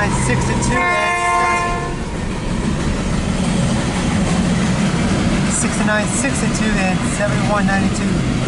size 62 and 69, 62 and 71, 92.